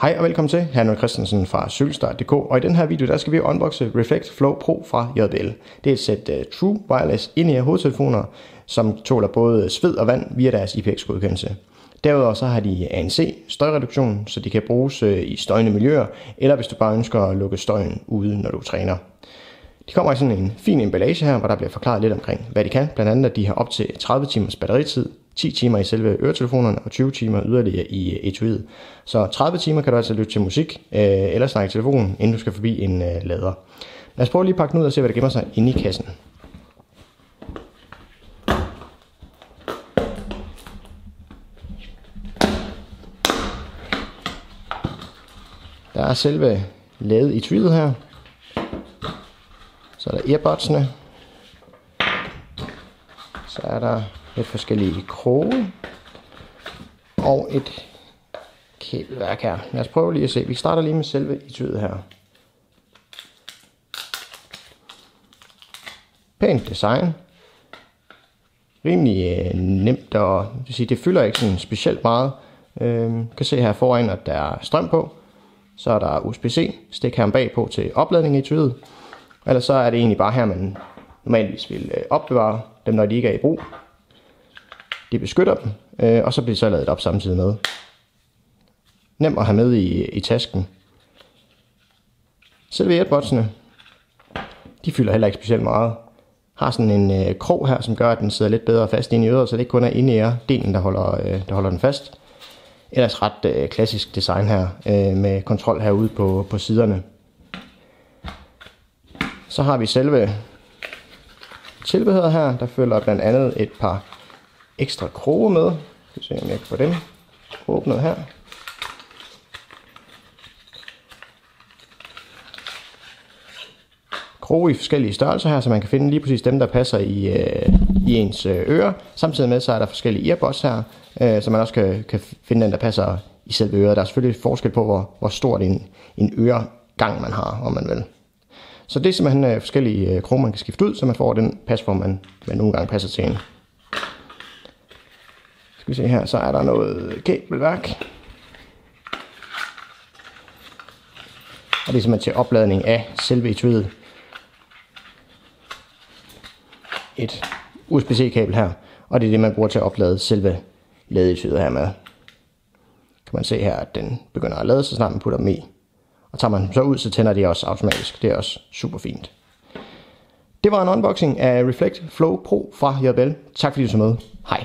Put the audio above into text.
Hej og velkommen til, Hanne Christensen fra Cykelstart.dk, og i den her video, der skal vi unboxe Reflect Flow Pro fra JBL. Det er et sæt uh, True Wireless in-ear hovedtelefoner, som tåler både sved og vand via deres IPX-godkendelse. Derudover så har de ANC støjreduktion, så de kan bruges uh, i støjende miljøer, eller hvis du bare ønsker at lukke støjen ude, når du træner. De kommer i sådan en fin emballage her, hvor der bliver forklaret lidt omkring, hvad de kan. Blandt andet, at de har op til 30 timers batteritid, 10 timer i selve øretelefonerne og 20 timer yderligere i øh, etuiet. Så 30 timer kan du altså lytte til musik øh, eller snakke i telefonen, inden du skal forbi en øh, lader. Lad os prøve lige at pakke den ud og se, hvad der gemmer sig inde i kassen. Der er selve lavet i her. Så er der earbudsene. Så er der lidt forskellige kroge og et kabelværk her. Lad os prøve lige at se. Vi starter lige med selve etuiet her. Pænt design. Rimelig øh, nemt og det, sige, det fylder ikke sådan specielt meget. Øh, kan se her foran, at der er strøm på. Så er der USB-C stik her bagpå til opladning i etuiet. Ellers så er det egentlig bare her, man normalvis vil øh, opbevare dem, når de ikke er i brug. De beskytter dem, øh, og så bliver de så lavet op samtidig med. Nem at have med i, i tasken. Selve airpodsene, de fylder heller ikke specielt meget. Har sådan en øh, krog her, som gør, at den sidder lidt bedre fast inde i øret, så det ikke kun er inde i delen, der holder, øh, der holder den fast. Ellers ret øh, klassisk design her, øh, med kontrol herude på, på siderne. Så har vi selve tilbehøret her, der følger blandt andet et par ekstra kroge med. Vi se om jeg kan få dem åbnet her. Kroge i forskellige størrelser her, så man kan finde lige præcis dem, der passer i, øh, i ens øh, ører. Samtidig med, så er der forskellige earbuds her, øh, så man også kan, kan finde den, der passer i selve øret. Der er selvfølgelig forskel på, hvor, hvor stort en, en øregang man har, om man vil. Så det er simpelthen øh, forskellige øh, kroge, man kan skifte ud, så man får den pasform, man, man nogle gange passer til en. Skal vi se her, så er der noget kabelværk. Og det er simpelthen til opladning af selve etuiet. Et USB-C kabel her, og det er det, man bruger til at oplade selve ladeetuiet her med. Kan man se her, at den begynder at lade, så snart man putter dem i. Og tager man dem så ud, så tænder de også automatisk. Det er også super fint. Det var en unboxing af Reflect Flow Pro fra JBL. Tak fordi du så med. Hej.